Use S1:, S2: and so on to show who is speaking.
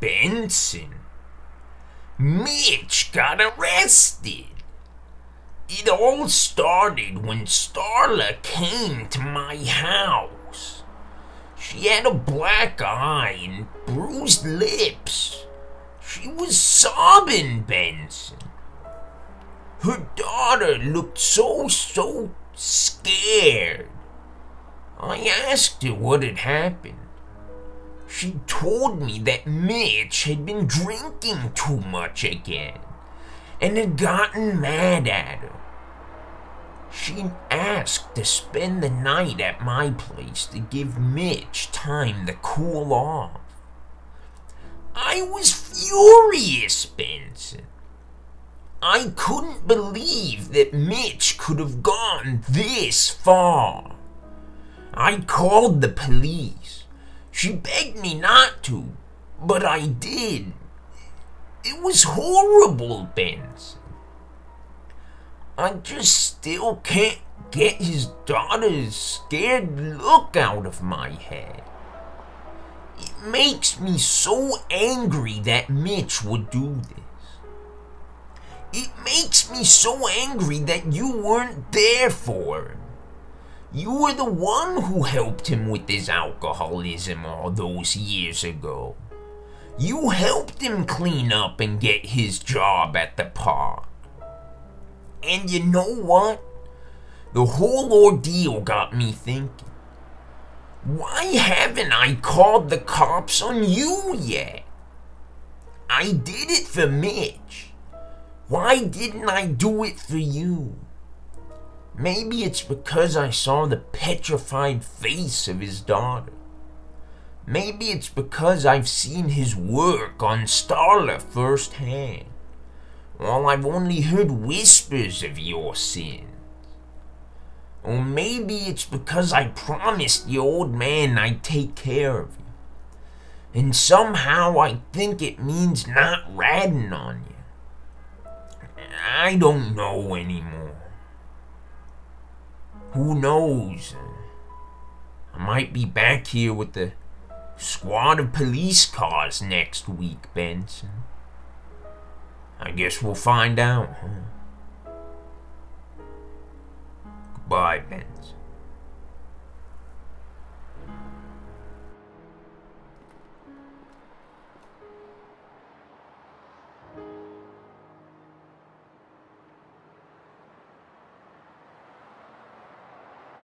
S1: Benson. Mitch got arrested. It all started when Starla came to my house. She had a black eye and bruised lips. She was sobbing, Benson. Her daughter looked so, so scared. I asked her what had happened. She told me that Mitch had been drinking too much again and had gotten mad at her. She asked to spend the night at my place to give Mitch time to cool off. I was furious, Benson. I couldn't believe that Mitch could have gone this far. I called the police. She begged me not to, but I did. It was horrible, Benson. I just still can't get his daughter's scared look out of my head. It makes me so angry that Mitch would do this. It makes me so angry that you weren't there for him. You were the one who helped him with his alcoholism all those years ago. You helped him clean up and get his job at the park. And you know what? The whole ordeal got me thinking. Why haven't I called the cops on you yet? I did it for Mitch. Why didn't I do it for you? Maybe it's because I saw the petrified face of his daughter. Maybe it's because I've seen his work on Starla firsthand, while I've only heard whispers of your sins. Or maybe it's because I promised the old man I'd take care of you. And somehow I think it means not ratting on you. I don't know anymore. Who knows? I might be back here with the squad of police cars next week, Benson. I guess we'll find out, huh? Goodbye, Benson.